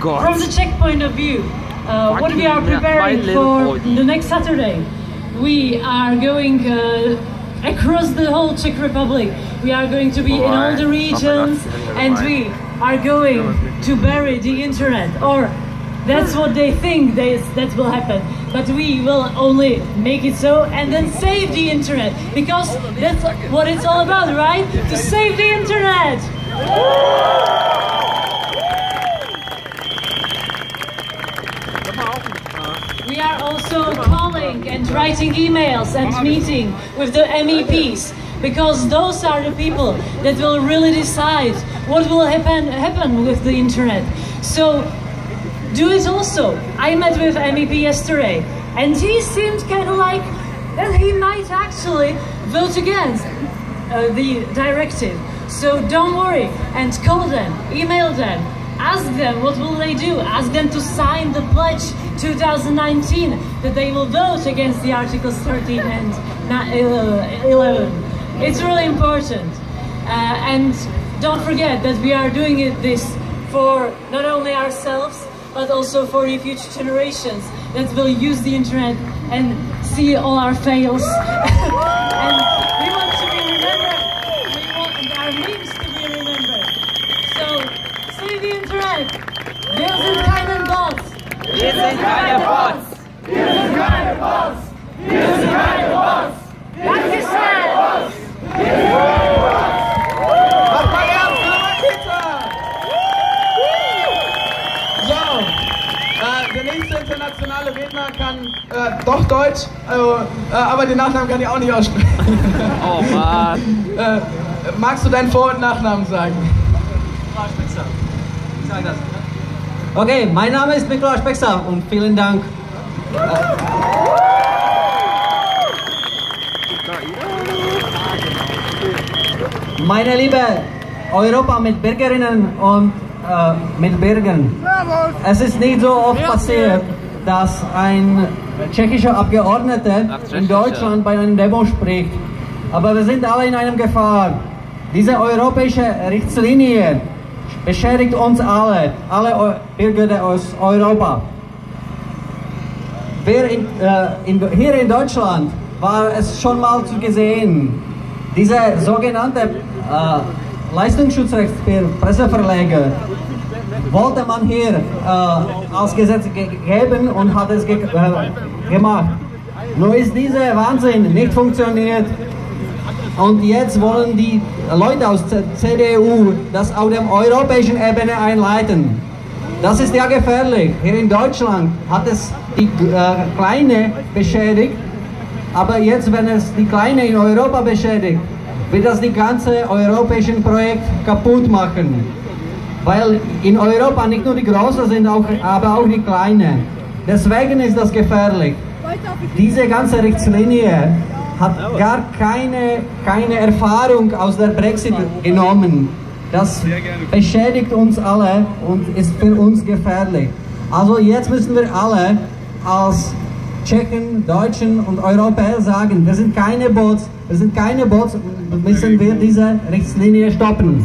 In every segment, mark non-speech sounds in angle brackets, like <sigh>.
God. From the Czech point of view, uh, what we are preparing for the next Saturday, we are going uh, across the whole Czech Republic. We are going to be in all the regions, and we are going to bury the internet, or that's what they think they, that will happen. But we will only make it so and then save the internet because that's what it's all about, right? To save the internet. We are also calling and writing emails and meeting with the MEPs because those are the people that will really decide what will happen happen with the internet. So do it also. I met with MEP yesterday and he seemed kind of like that he might actually vote against uh, the directive. So don't worry and call them, email them, ask them what will they do. Ask them to sign the pledge 2019 that they will vote against the Articles 13 and uh, 11. It's really important. Uh, and don't forget that we are doing it this for not only ourselves but also for the future generations that will use the internet and see all our fails. <laughs> and we want to be remembered. We want our memes Wir sind keine Bots. Dankeschön. Mach mal ernst, oder Pizza? So, äh, der nächste internationale Redner kann äh, doch Deutsch, also, äh, aber den Nachnamen kann ich auch nicht aussprechen. Oh Mann. <laughs> äh, magst du deinen Vor- und Nachnamen sagen? Okay, mein Name ist Miklas Peksa und vielen Dank. Meine liebe Europa mit Bürgerinnen und äh, mit Bürgern. Es ist nicht so oft passiert, dass ein tschechischer Abgeordneter Ach, in. Deutschland bei einem Demo spricht. Aber wir sind alle in einem Gefahr. Diese europäische Richtlinie beschädigt uns alle, alle Bürger aus Europa. In, äh, in, hier in Deutschland war es schon mal zu gesehen, diese sogenannte äh, Leistungsschutzrecht für Presseverleger wollte man hier äh, als Gesetz ge geben und hat es ge äh, gemacht. Nur ist dieser Wahnsinn nicht funktioniert und jetzt wollen die Leute aus der CDU das auf der europäischen Ebene einleiten. Das ist ja gefährlich. Hier in Deutschland hat es die äh, Kleine beschädigt, aber jetzt, wenn es die Kleine in Europa beschädigt, wird das die ganze europäische Projekt kaputt machen. Weil in Europa nicht nur die Großen sind, auch, aber auch die Kleinen. Deswegen ist das gefährlich. Diese ganze Richtlinie hat gar keine, keine Erfahrung aus der Brexit genommen. Das beschädigt uns alle und ist für uns gefährlich. Also jetzt müssen wir alle als Tschechen, Deutschen und Europäer sagen, wir sind keine Bots, wir sind keine Bots, müssen wir diese Richtlinie stoppen.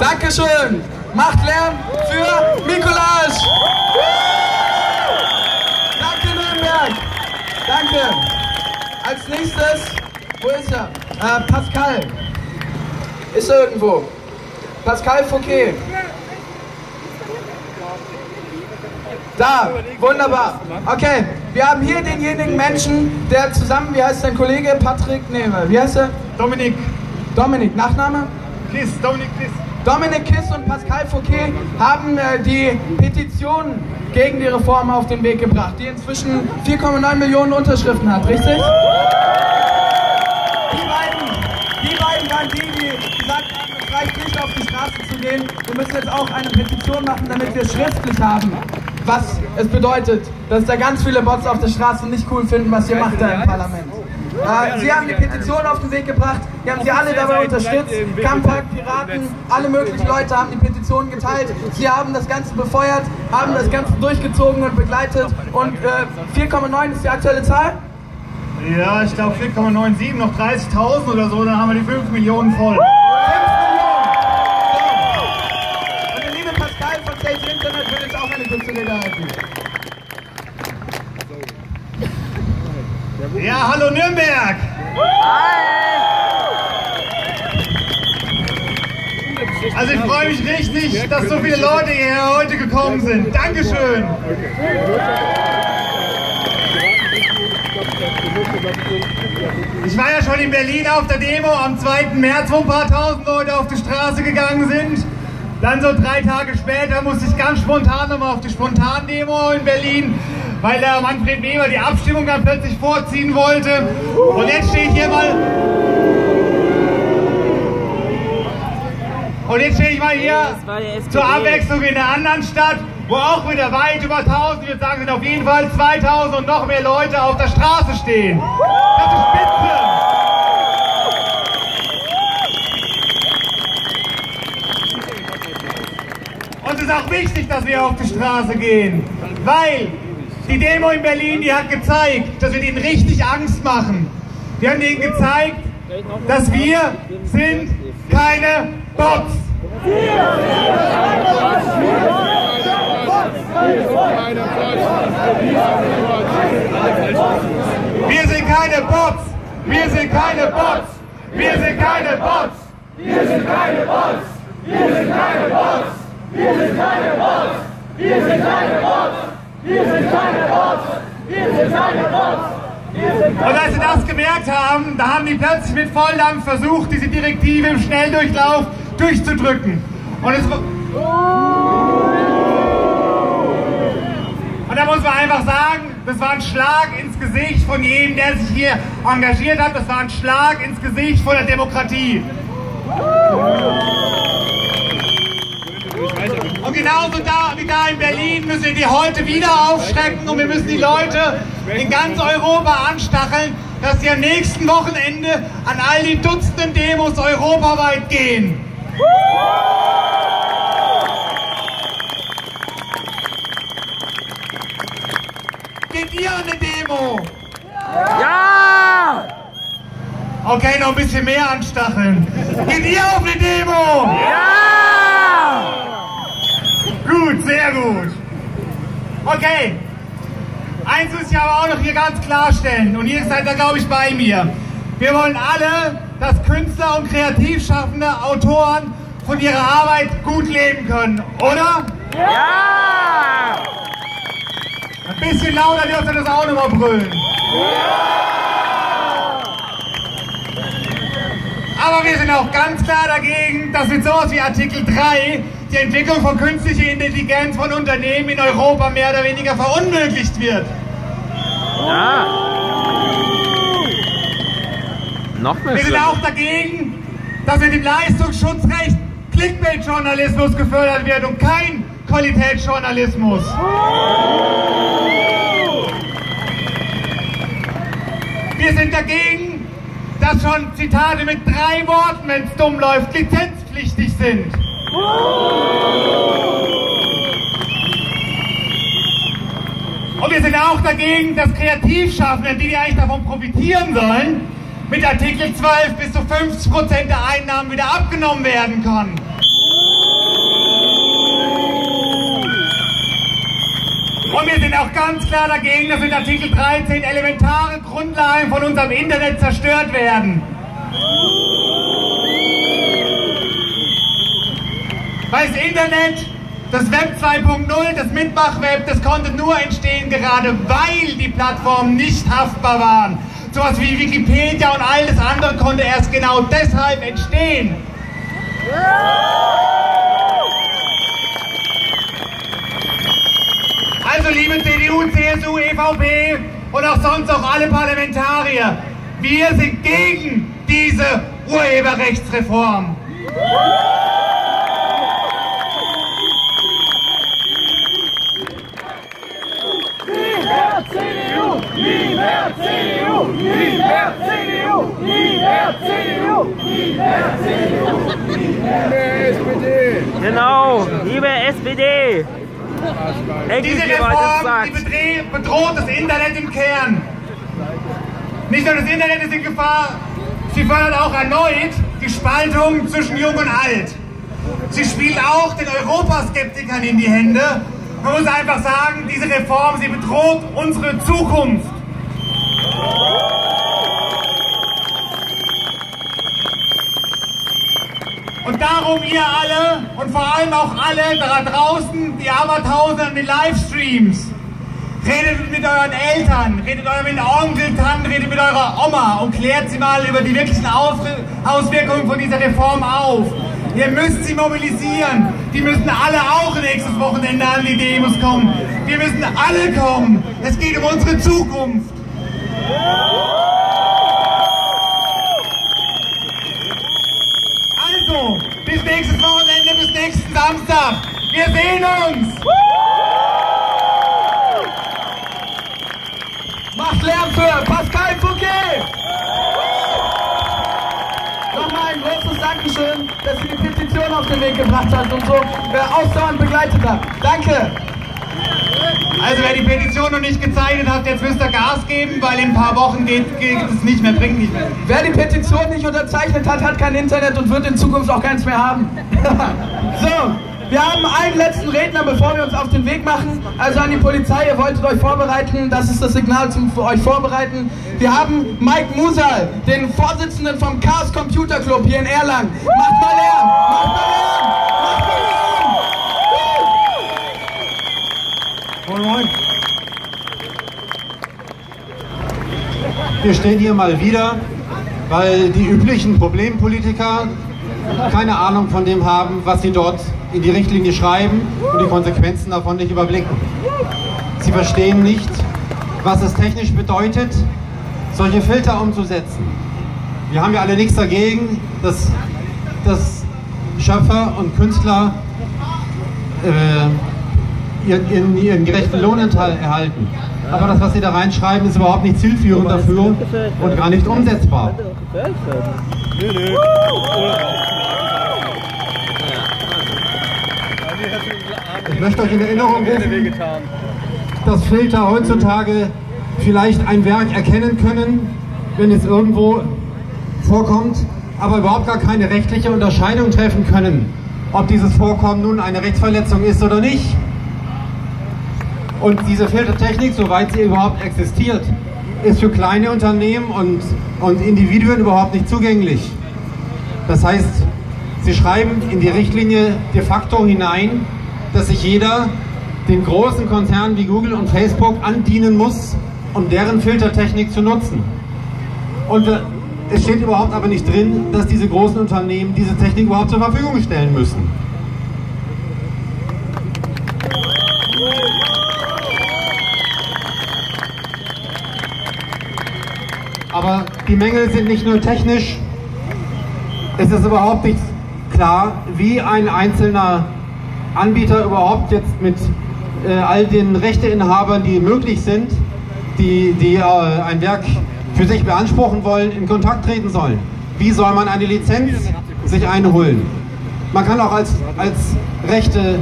Dankeschön! Macht Lärm für Mikolasch! Danke Nürnberg! Danke! Als nächstes, wo ist er? Äh, Pascal. Ist er irgendwo? Pascal Fouquet. Da, wunderbar. Okay, wir haben hier denjenigen Menschen, der zusammen, wie heißt dein Kollege? Patrick, nee, wie heißt er? Dominik Dominik, Nachname? Kiss, Dominik Kiss. Dominik Kiss und Pascal Fouquet haben äh, die Petition gegen die Reform auf den Weg gebracht, die inzwischen 4,9 Millionen Unterschriften hat, richtig? Die beiden, die beiden waren die, die gesagt haben, reicht nicht auf die Straße zu gehen. Wir müssen jetzt auch eine Petition machen, damit wir schriftlich haben, was es bedeutet, dass da ganz viele Bots auf der Straße nicht cool finden, was ihr macht da im Parlament. Äh, Sie haben die Petition auf den Weg gebracht, wir haben Sie alle dabei unterstützt. Kampag, Piraten, alle möglichen Leute haben die Petition geteilt. Sie haben das Ganze befeuert, haben das Ganze durchgezogen und begleitet. Und äh, 4,9 ist die aktuelle Zahl. Ja, ich glaube 4,97, noch 30.000 oder so, dann haben wir die 5 Millionen voll. 5 Millionen! Und der liebe Pascal von Sage Internet wird jetzt auch eine kurze Rede halten. Ja, hallo Nürnberg! Also ich freue mich richtig, dass so viele Leute hierher heute gekommen sind. Dankeschön! Ich war ja schon in Berlin auf der Demo am 2. März, wo ein paar tausend Leute auf die Straße gegangen sind. Dann so drei Tage später musste ich ganz spontan nochmal auf die Spontan-Demo in Berlin, weil der Manfred Weber die Abstimmung dann plötzlich vorziehen wollte. Und jetzt stehe ich hier mal... Und jetzt stehe ich mal hier zur Abwechslung in einer anderen Stadt, wo auch wieder weit über 1000, ich würde sagen, sind auf jeden Fall 2000 und noch mehr Leute auf der Straße stehen. Das ist spitze! Und es ist auch wichtig, dass wir auf die Straße gehen, weil die Demo in Berlin, die hat gezeigt, dass wir denen richtig Angst machen. Die haben denen gezeigt, dass wir sind keine Bots. Wir sind keine Bots. Wir sind keine Bots. Wir sind keine Bots. Wir sind keine Bots. Wir sind keine Bots. Wir sind keine Bots. Wir sind keine Bots. Wir sind keine Bots. Wir sind keine Bots. Und als sie das gemerkt haben, da haben die plötzlich mit Volldampf versucht, diese Direktive im Schnelldurchlauf durchzudrücken. Und es und da muss man einfach sagen, das war ein Schlag ins Gesicht von jedem, der sich hier engagiert hat. Das war ein Schlag ins Gesicht von der Demokratie. Und genauso da wie da in Berlin müssen wir die heute wieder aufschrecken und wir müssen die Leute in ganz Europa anstacheln, dass sie am nächsten Wochenende an all die Dutzenden Demos europaweit gehen. Geht ihr an eine Demo? Ja! Okay, noch ein bisschen mehr anstacheln. Geht ihr auf eine Demo? Ja! Gut, sehr gut. Okay. Eins muss ich aber auch noch hier ganz klarstellen und ihr seid da glaube ich bei mir. Wir wollen alle, dass Künstler und Kreativschaffende, Autoren von ihrer Arbeit gut leben können, oder? Ja! Ein bisschen lauter dürft ihr das auch nochmal brüllen. Aber wir sind auch ganz klar dagegen, dass mit sowas wie Artikel 3 die Entwicklung von künstlicher Intelligenz von Unternehmen in Europa mehr oder weniger verunmöglicht wird. Ja! Noch mehr Wir sind auch dagegen, dass mit dem Leistungsschutzrecht Clickbait-Journalismus gefördert wird und kein Qualitätsjournalismus. Wir sind dagegen, dass schon Zitate mit drei Worten, wenn es dumm läuft, lizenzpflichtig sind. Und wir sind auch dagegen, dass Kreativschaffende, die, die eigentlich davon profitieren sollen, mit Artikel 12 bis zu 50% der Einnahmen wieder abgenommen werden kann. Und wir sind auch ganz klar dagegen, dass mit Artikel 13 elementare Grundlagen von unserem Internet zerstört werden. Weil das Internet, das Web 2.0, das Mitmachweb, das konnte nur entstehen, gerade weil die Plattformen nicht haftbar waren. Sowas wie Wikipedia und all das andere konnte erst genau deshalb entstehen. Also liebe CDU, CSU, EVP und auch sonst auch alle Parlamentarier, wir sind gegen diese Urheberrechtsreform. CDU, nie mehr CDU! Nie mehr CDU! Nie mehr CDU! Nie mehr CDU! Nie mehr SPD! Genau, liebe SPD. Diese Reform, die bedroht das Internet im Kern. Nicht nur das Internet ist in Gefahr, sie fördert auch erneut die Spaltung zwischen Jung und Alt. Sie spielt auch den Europaskeptikern in die Hände. Man muss einfach sagen, diese Reform, sie bedroht unsere Zukunft. Und darum ihr alle und vor allem auch alle da draußen, die Abertausende an den Livestreams, redet mit euren Eltern, redet mit euren Onkel, Tanten, redet mit eurer Oma und klärt sie mal über die wirklichen Auswirkungen von dieser Reform auf. Ihr müsst sie mobilisieren. Die müssen alle auch nächstes Wochenende an die Demos kommen. Wir müssen alle kommen. Es geht um unsere Zukunft. Also, bis nächstes Wochenende, bis nächsten Samstag. Wir sehen uns. Macht Lärm für Pascal Fouquet! Nochmal ein großes Dankeschön, dass ihr die Petition auf den Weg gebracht habt und so ausdauernd begleitet habt. Danke! Also wer die Petition noch nicht gezeichnet hat, jetzt müsst ihr Gas geben, weil in ein paar Wochen geht, es nicht mehr, bringt nicht mehr. Wer die Petition nicht unterzeichnet hat, hat kein Internet und wird in Zukunft auch keins mehr haben. <laughs> so, wir haben einen letzten Redner, bevor wir uns auf den Weg machen. Also an die Polizei, ihr wolltet euch vorbereiten, das ist das Signal zum euch vorbereiten. Wir haben Mike Musal, den Vorsitzenden vom Chaos Computer Club hier in Erlangen. Macht mal Lärm! Macht mal Lärm! Macht mal Lärm! Moin Moin. Wir stehen hier mal wieder, weil die üblichen Problempolitiker keine Ahnung von dem haben, was sie dort in die Richtlinie schreiben und die Konsequenzen davon nicht überblicken. Sie verstehen nicht, was es technisch bedeutet, solche Filter umzusetzen. Wir haben ja alle nichts dagegen, dass, dass Schöpfer und Künstler äh, ihren, ihren, ihren gerechten Lohn erhalten. Aber das, was sie da reinschreiben, ist überhaupt nicht zielführend dafür und gar nicht umsetzbar. Ich möchte euch in Erinnerung rufen, dass Filter heutzutage vielleicht ein Werk erkennen können, wenn es irgendwo vorkommt, aber überhaupt gar keine rechtliche Unterscheidung treffen können, ob dieses Vorkommen nun eine Rechtsverletzung ist oder nicht. Und diese Filtertechnik, soweit sie überhaupt existiert, ist für kleine Unternehmen und, und Individuen überhaupt nicht zugänglich. Das heißt, sie schreiben in die Richtlinie de facto hinein, dass sich jeder den großen Konzernen wie Google und Facebook andienen muss, um deren Filtertechnik zu nutzen. Und äh, es steht überhaupt aber nicht drin, dass diese großen Unternehmen diese Technik überhaupt zur Verfügung stellen müssen. Aber die Mängel sind nicht nur technisch, es ist überhaupt nicht klar, wie ein einzelner Anbieter überhaupt jetzt mit äh, all den Rechteinhabern, die möglich sind, die, die äh, ein Werk für sich beanspruchen wollen, in Kontakt treten sollen. Wie soll man eine Lizenz sich einholen? Man kann auch als, als Rechte,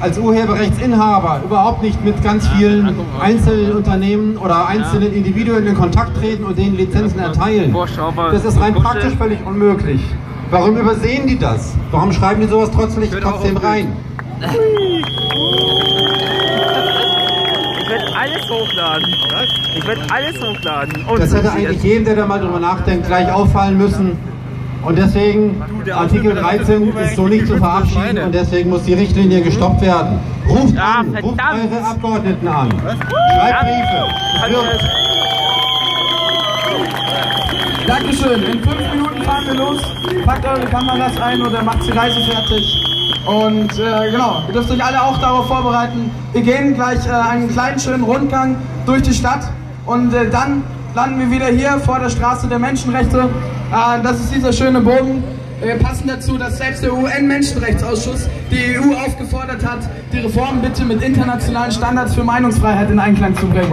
als Urheberrechtsinhaber überhaupt nicht mit ganz vielen Einzelunternehmen oder einzelnen Individuen in Kontakt treten und denen Lizenzen erteilen. Das ist rein praktisch völlig unmöglich. Warum übersehen die das? Warum schreiben die sowas trotzdem, trotzdem rein? Ich werde alles hochladen. Ich werde alles hochladen. Und Das hätte eigentlich jedem, der da mal drüber nachdenkt, gleich auffallen müssen. Und deswegen, Artikel 13 ist so nicht zu verabschieden und deswegen muss die Richtlinie gestoppt werden. Ruft Ja, an, ruft eure Abgeordneten an. Schreibt Briefe. Dankeschön. In fünf Minuten fahren wir los. Packt eure Kameras ein oder macht die Reise fertig. Und äh, genau, ihr dürft euch alle auch darauf vorbereiten. Wir gehen gleich äh, einen kleinen schönen Rundgang durch die Stadt und äh, dann landen wir wieder hier vor der Straße der Menschenrechte. Äh, das ist dieser schöne Bogen. Wir passen dazu, dass selbst der UN-Menschenrechtsausschuss die EU aufgefordert hat, die Reform bitte mit internationalen Standards für Meinungsfreiheit in Einklang zu bringen.